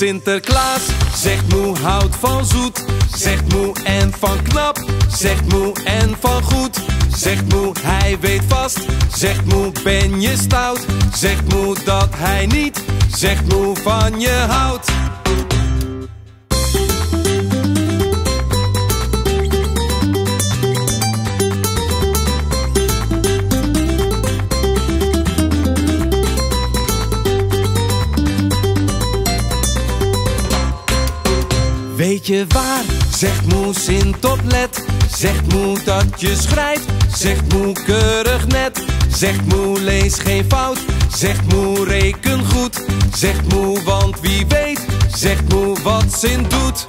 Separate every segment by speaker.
Speaker 1: Sinterklaas zegt moe houdt van zoet. Zegt moe en van knap. Zegt moe en van goed. Zegt moe hij weet vast. Zegt moe ben je stout. Zegt moe dat hij niet. Zegt moe van je houdt. Je? Zegt moe Sint oplet. Zegt moe dat je schrijft. Zegt moe keurig net. Zegt moe lees geen fout. Zegt moe reken goed. Zegt moe want wie weet. Zegt moe wat Sint doet.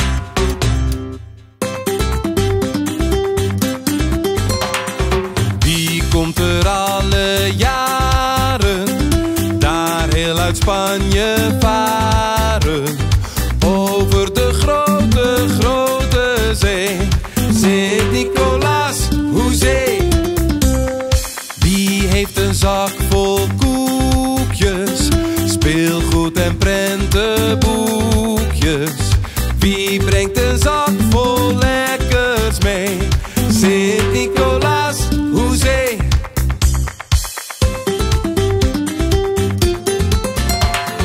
Speaker 1: Koekjes? Speelgoed en prentenboekjes. Wie brengt een zak vol lekkers mee? Sint-Nicolaas, hoezee.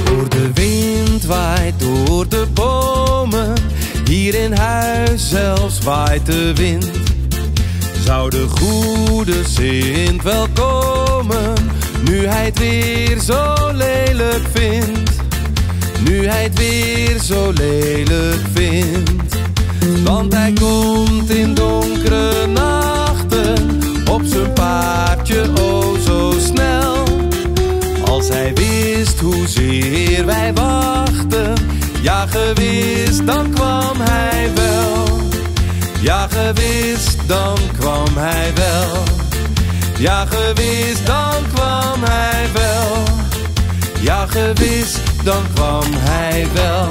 Speaker 1: Door de wind waait door de bomen. Hier in huis zelfs waait de wind. Zou de goede Sint wel komen? Hij het weer zo lelijk vindt. Nu hij het weer zo lelijk vindt. Want hij komt in donkere nachten. Op zijn paardje oh zo snel. Als hij wist hoezeer wij wachten, ja gewis, dan kwam hij wel. Ja gewis, dan kwam hij wel. Ja gewis, dan dan kwam hij wel.